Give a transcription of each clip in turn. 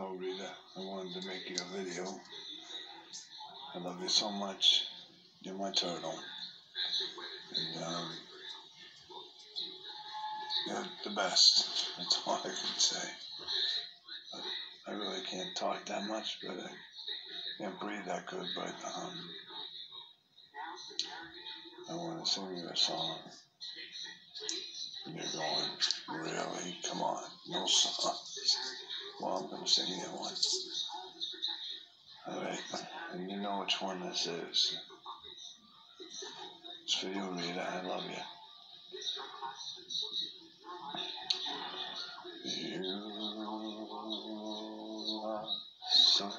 Oh, Rita, I wanted to make you a video. I love you so much. You're my turtle. And, um, you're the best. That's all I can say. But I really can't talk that much, but I can't breathe that good. But um, I want to sing you a song. And you're going, really? Come on, no song. Well, I'm going to sing you one. All right, and you know which one this is. It's for you, Rita. I love you. You are so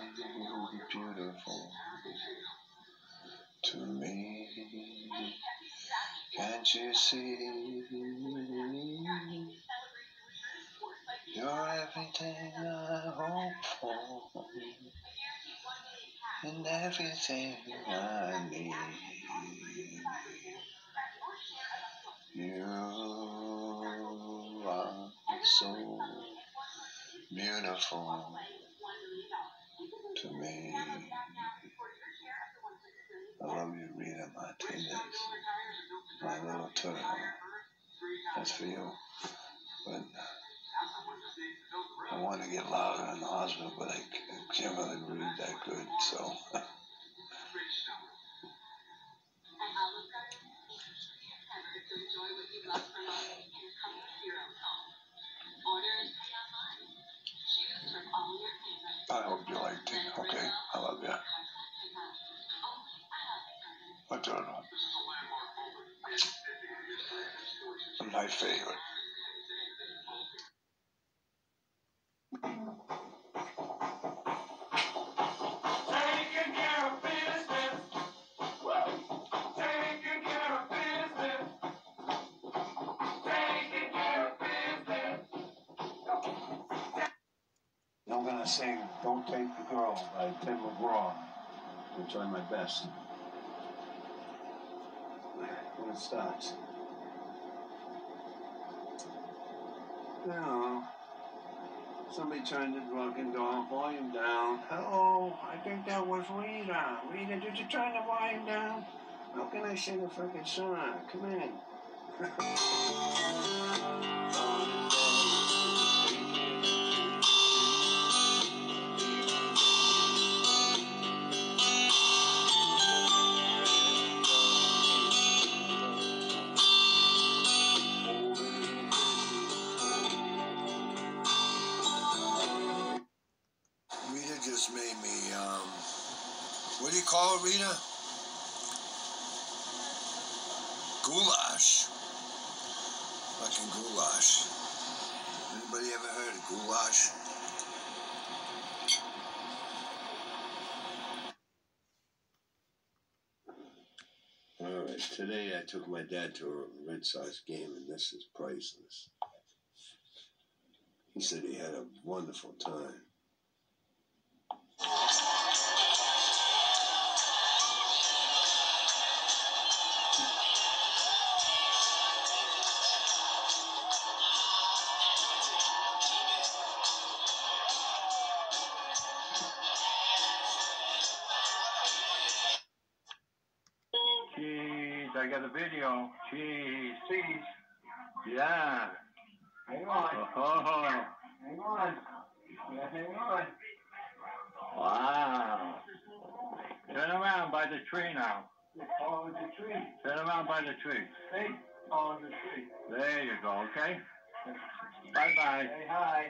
beautiful to me. Can't you see? You're everything I hope for, and everything I need. You are so beautiful to me. I love you, Rita Martinez, my little turtle. That's for you. But I want to get louder in the hospital, but I can't really read that good, so. I hope you liked it. Okay, I love you. My turtle. My favorite. I'm sing Don't Take the Girl by Tim McGraw. I'll try my best. When it starts. Now, somebody turned the drunken dog volume down. Hello, I think that was Rita. Rita, did you turn the volume down? How can I sing a freaking song? Come in. just made me, um, what do you call it, Rita? Goulash. Fucking goulash. Anybody ever heard of goulash? All right, today I took my dad to a Red Sox game, and this is priceless. He said he had a wonderful time. I got a video. Cheese, cheese. Yeah. Hang on. Oh, Hang on. Yeah, hang on. wow. Turn around by the tree now. Follow the tree. Turn around by the tree. Hey, follow the tree. There you go, okay? Bye bye. Say hi.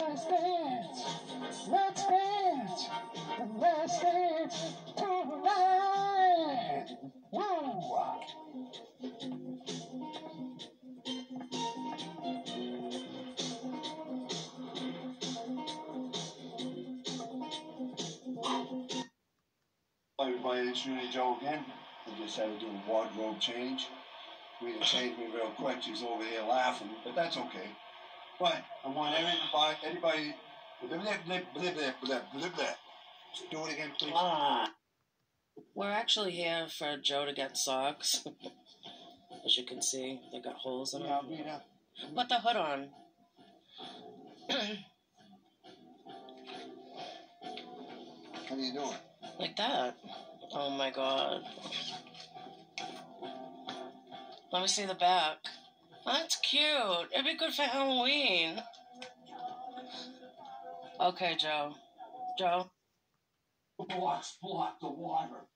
Last dance, let's dance, Everybody, by this Joe again. I just had to do a wardrobe change. We had to change me real quick. She's over here laughing, but that's okay. But I want everybody, anybody, live there, live there, live there. do it again, please. Ah. We're actually here for Joe to get socks. As you can see, they got holes in yeah, them. Yeah. Put the hood on. How you doing? Like that. Oh my god. Let me see the back. That's cute. It'd be good for Halloween. Okay, Joe. Joe. The blocks block the water.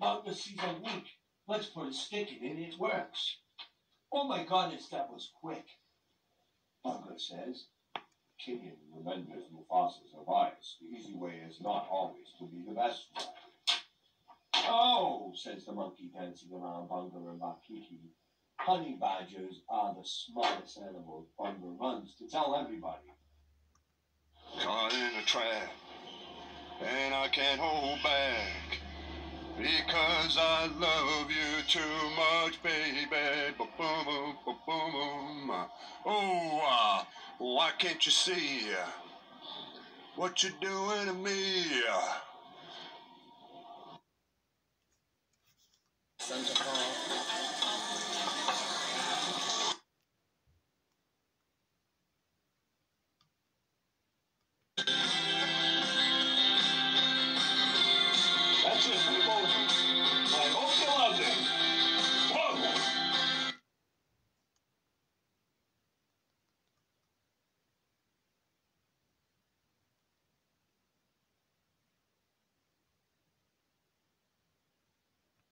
Bunga sees a leak. Let's put a stick in it, it works. Oh my goodness, that was quick. Bunga says. Mufasa's advice. The easy way is not always to be the best way. Oh, says the monkey dancing around Bunga and Bakiki. Honey badgers are the smartest animals Bunga runs to tell everybody. Caught in a trap, and I can't hold back. Because I love you too much, baby. Ba-boom, boom, ba-boom, boom. Oh, uh, why can't you see what you're doing to me? Santa.